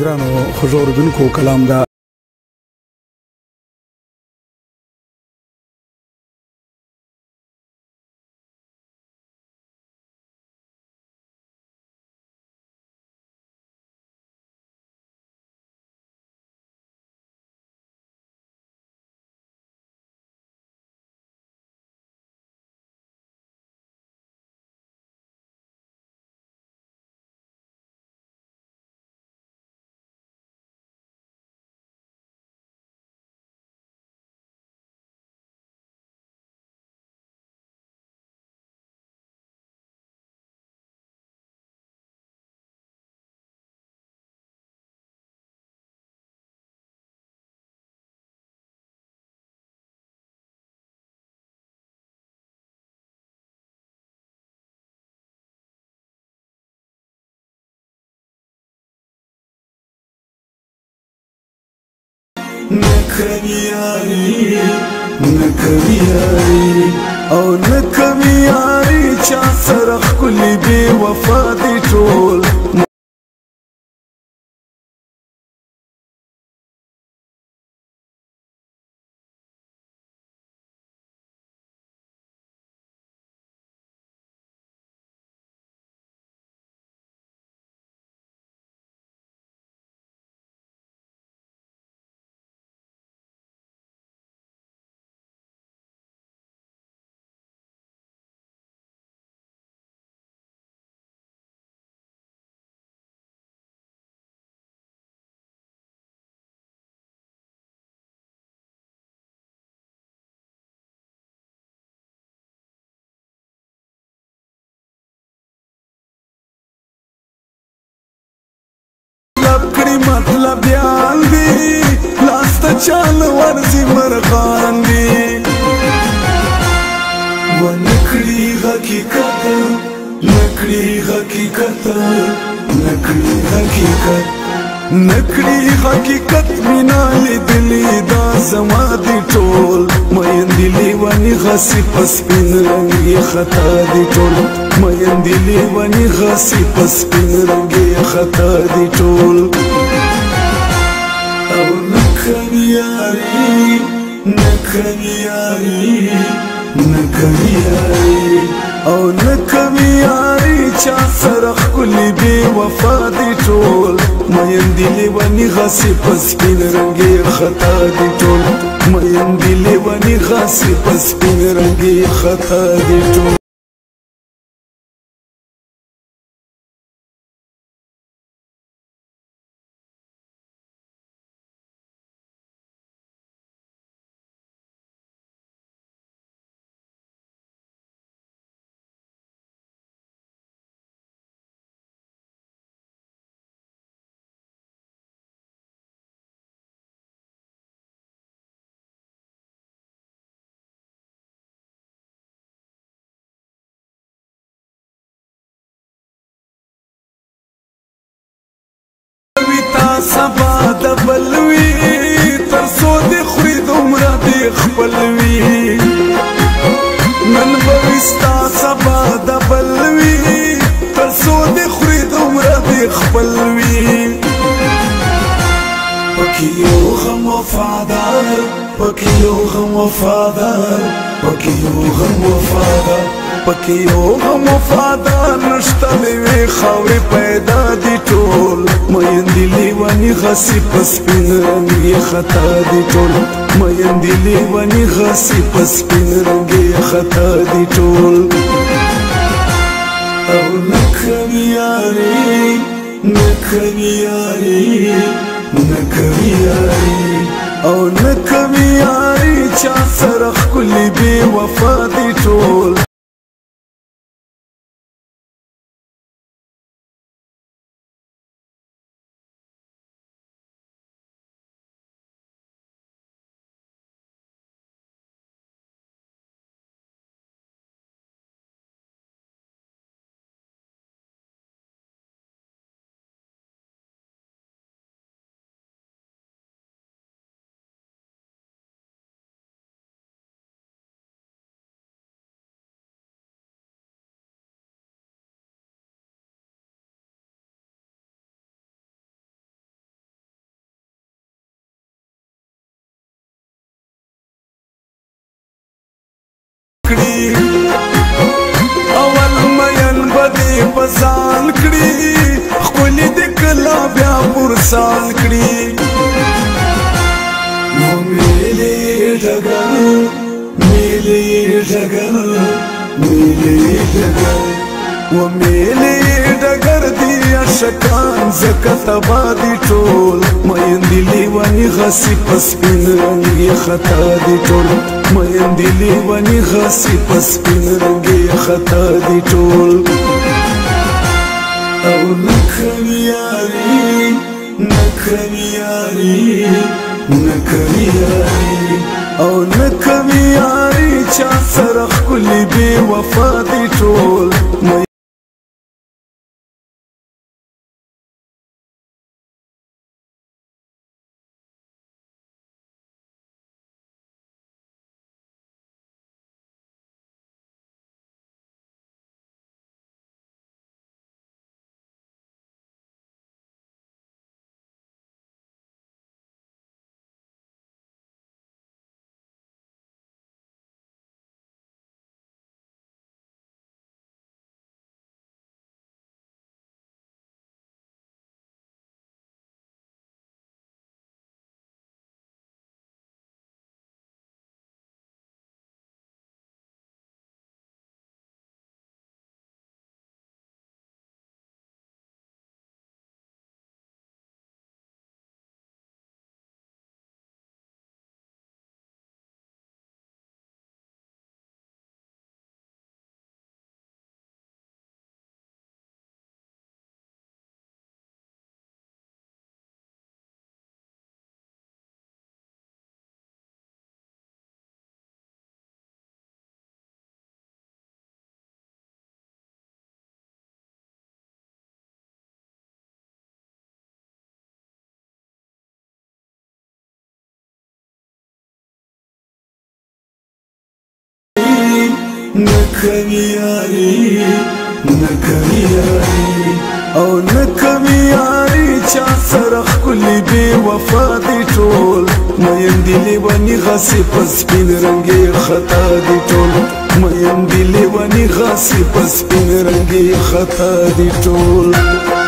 ګرانو خوږو اوردونکو کلام دا نکوي یاري نکوي یاري او نکوي یاري چا سره خپل بي وفادي ټول بیان دی لاسته چان ورزی مرغان دی ونکړي حقیقت نکړي حقیقت نکړي حقیقت نکړي حقیقت مینا لیدلې دا زما دی ټول مې دلی ونی غسی پس پین رنگي خطا دی ټول مې دلی ونی غسی پس پین رنگي خطا دی ټول یاری نکم یاری نکم یاری او نکم یاری چا سره ښکلي بې وفا دي ټول مین دي لیوني غسې په سپین رنګې خطا دي ټول مین دي لیوني غسې په سپین رنګې خطا دي ټول سبا د بلوي تر سو دي خوري دومره دي خپلوي نن بوستا سبا د بلوي تر سو دي خوري دومره دي خپلوي پکيو غم وفادار پکيو غم وفادار پکيو غم وفادار پکې یو هم وفادار نشته لوي خاورې پیدا دي ټول میندې لیوني غسی په سپین رنګې خطا دي ټول میندې لیوني غسی په سپین رنګې خطا دي ټول او نکوي یاري نکوي یاري نکوي یاري او نکوي یاري چا سره خلی بی وفا دی ټول کړي اول مېن بدی پسان کړي خپل دې کلا بیا پرسان کړي نو ملي ټګا ملي ټګا ملي ټګا و ملي ډګر دی شکان زکه تبا دی ټول مې دی لیوانی غسی پس پین خطا دی ټول مین دی لیوانی غاسی پس پین رنگی خطا دی ټول او نکوی یاری نکوی یاری نکوی یاری او نکوی یاری چا سر نکوي یاري نکوي یاري او نکوي یاري چا سره خلی بي وفا دي ټول مېم دي لوني غسي پس پین رنگي خطا دي ټول مېم دي لوني غسي پس پین رنگي خطا دي ټول